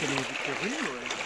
aquele terrível, né?